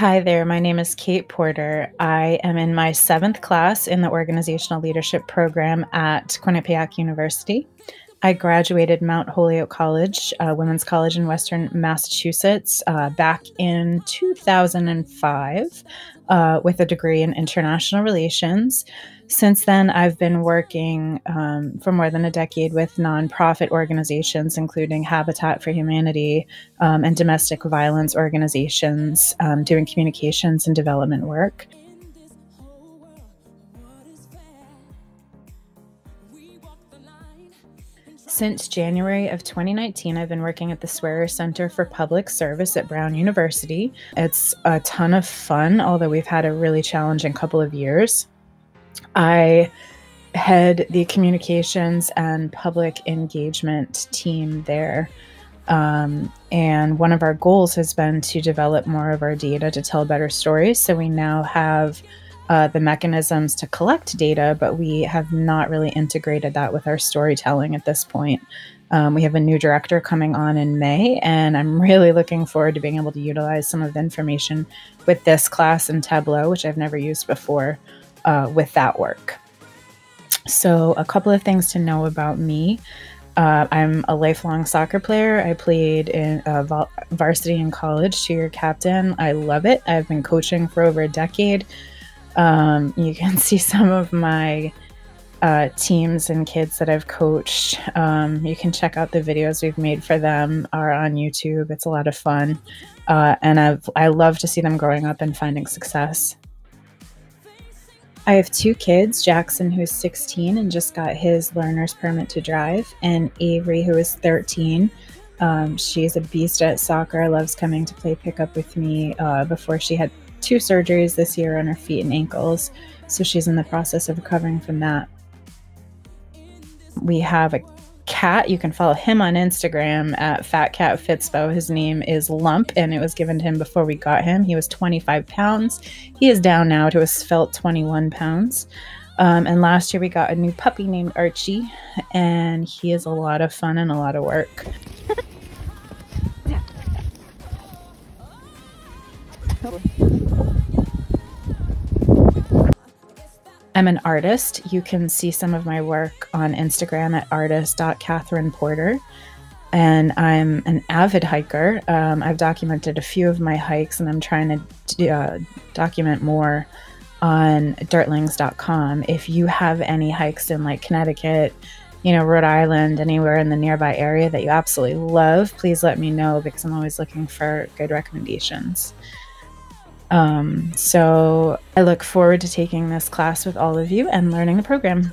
Hi there, my name is Kate Porter. I am in my seventh class in the Organizational Leadership Program at Quinnipiac University. I graduated Mount Holyoke College, uh, Women's College in Western Massachusetts, uh, back in 2005 uh, with a degree in international relations. Since then, I've been working um, for more than a decade with nonprofit organizations, including Habitat for Humanity um, and domestic violence organizations, um, doing communications and development work. Since January of 2019, I've been working at the Swearer Center for Public Service at Brown University. It's a ton of fun, although we've had a really challenging couple of years. I head the communications and public engagement team there. Um, and one of our goals has been to develop more of our data to tell better stories. So we now have uh, the mechanisms to collect data, but we have not really integrated that with our storytelling at this point. Um, we have a new director coming on in May, and I'm really looking forward to being able to utilize some of the information with this class in Tableau, which I've never used before, uh, with that work. So, a couple of things to know about me. Uh, I'm a lifelong soccer player. I played in uh, varsity in college, year captain. I love it. I've been coaching for over a decade. Um, you can see some of my uh, teams and kids that I've coached. Um, you can check out the videos we've made for them are on YouTube. It's a lot of fun, uh, and I've I love to see them growing up and finding success. I have two kids, Jackson, who's 16 and just got his learner's permit to drive, and Avery, who is 13. Um, she's a beast at soccer, loves coming to play pickup with me. Uh, before she had two surgeries this year on her feet and ankles, so she's in the process of recovering from that. We have a cat. You can follow him on Instagram at Fat Cat Fitzbo. His name is Lump, and it was given to him before we got him. He was 25 pounds. He is down now to a svelte 21 pounds. Um, and last year we got a new puppy named Archie, and he is a lot of fun and a lot of work. I'm an artist. You can see some of my work on Instagram at artist.catherineporter. And I'm an avid hiker. Um, I've documented a few of my hikes, and I'm trying to uh, document more on dirtlings.com. If you have any hikes in like Connecticut, you know, Rhode Island, anywhere in the nearby area that you absolutely love, please let me know because I'm always looking for good recommendations. Um, so I look forward to taking this class with all of you and learning the program.